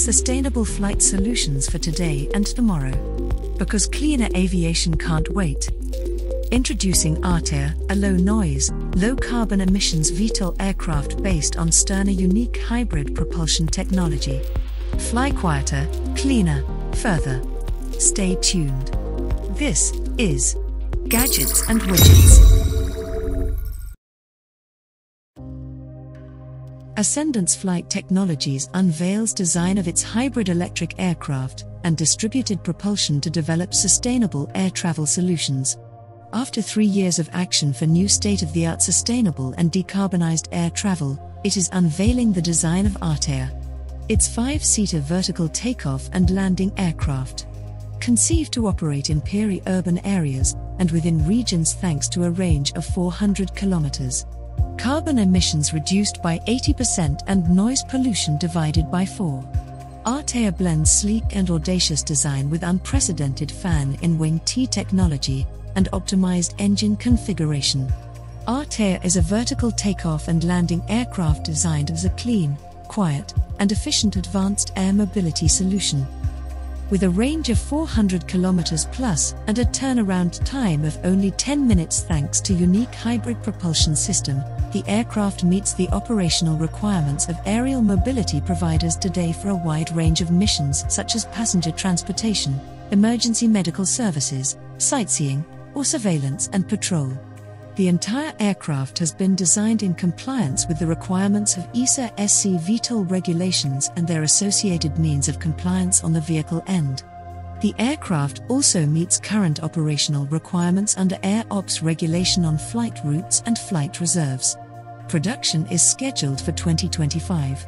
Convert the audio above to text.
sustainable flight solutions for today and tomorrow. Because cleaner aviation can't wait. Introducing Atea, a low noise, low carbon emissions VTOL aircraft based on Sterna unique hybrid propulsion technology. Fly quieter, cleaner, further. Stay tuned. This is Gadgets and Widgets. Ascendance Flight Technologies unveils design of its hybrid electric aircraft and distributed propulsion to develop sustainable air travel solutions. After three years of action for new state of the art sustainable and decarbonized air travel, it is unveiling the design of Atea. Its five seater vertical takeoff and landing aircraft. Conceived to operate in peri urban areas and within regions thanks to a range of 400 kilometers carbon emissions reduced by 80% and noise pollution divided by 4. Atea blends sleek and audacious design with unprecedented fan in wing T technology and optimized engine configuration. Atea is a vertical takeoff and landing aircraft designed as a clean, quiet, and efficient advanced air mobility solution with a range of 400 kilometers plus and a turnaround time of only 10 minutes thanks to unique hybrid propulsion system. The aircraft meets the operational requirements of aerial mobility providers today for a wide range of missions such as passenger transportation, emergency medical services, sightseeing, or surveillance and patrol. The entire aircraft has been designed in compliance with the requirements of EASA SC VTOL regulations and their associated means of compliance on the vehicle end. The aircraft also meets current operational requirements under Air Ops regulation on flight routes and flight reserves. Production is scheduled for 2025.